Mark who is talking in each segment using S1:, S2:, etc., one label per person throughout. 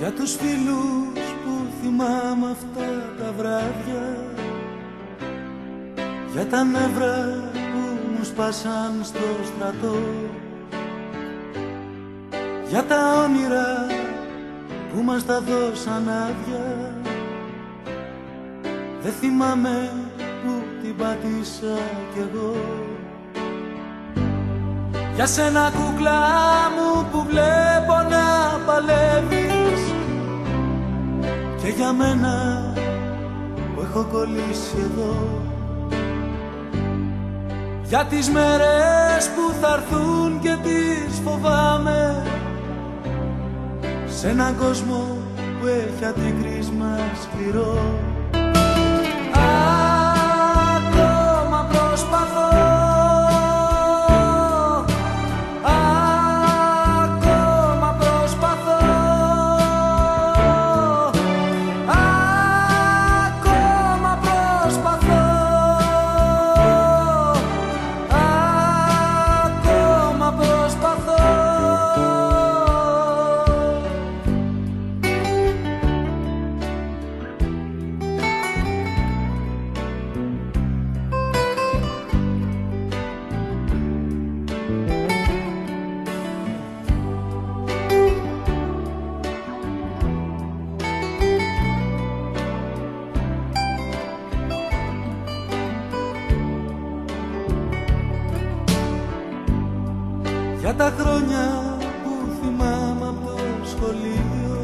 S1: Για τους φίλους που θυμάμαι αυτά τα βράδια Για τα νεύρα που μου σπάσαν στο στρατό Για τα όνειρα που μας τα δώσαν άδεια. Δεν θυμάμαι που την πάτησα κι εγώ. Για σένα κούκλα μου που βλέπω για μένα που έχω κολλήσει εδώ. Για τις μέρες που θα έρθουν και τις φοβάμαι. Σ' έναν κόσμο που έχει αντικρίσμα σκληρό Για τα χρόνια που θυμάμαι από το σχολείο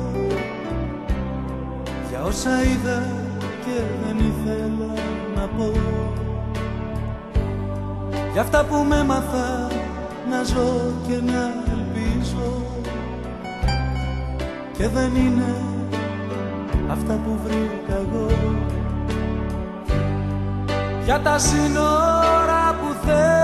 S1: Για όσα είδα και δεν ήθελα να πω. Για αυτά που με έμαθα να ζω και να ελπίζω. Και δεν είναι αυτά που βρήκα εγώ. Για τα σύνορα που θέλω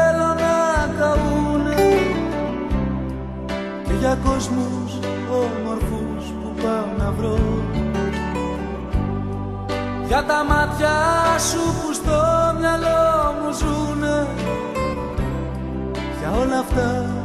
S1: για κόσμους όμορφους που πάω να βρω. Για τα μάτια σου που στο μυαλό μου ζουνε για όλα αυτά